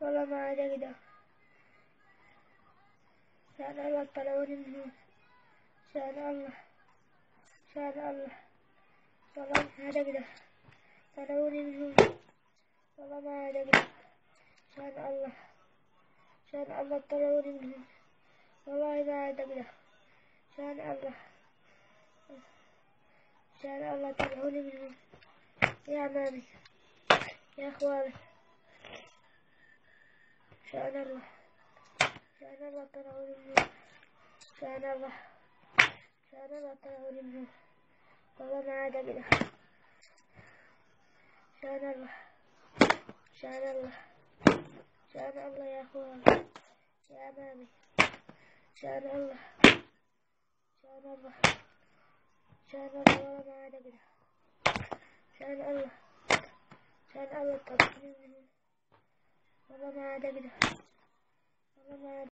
والله ما عاد أقدر شان الله طلعوني من هون شان الله. شان الله. والله ما عاد أقدر طلعوني من هون والله ما عاد أقدر شان الله. شان الله طلعوني من هون والله ما عاد أقدر شان الله. شان الله طلعوني من هون يا مامي يا اخواني شان الله شان الله طلعوني من هون شان الله شان الله طلعوني من هون والله ما عاد أقدر شان الله شان الله شان الله يا اخواني يا مامي. شان الله شان الله شان الله والله ما عاد أقدر شان الله شان الله طلعني من هون والله ما عاد أقدر والله ما عاد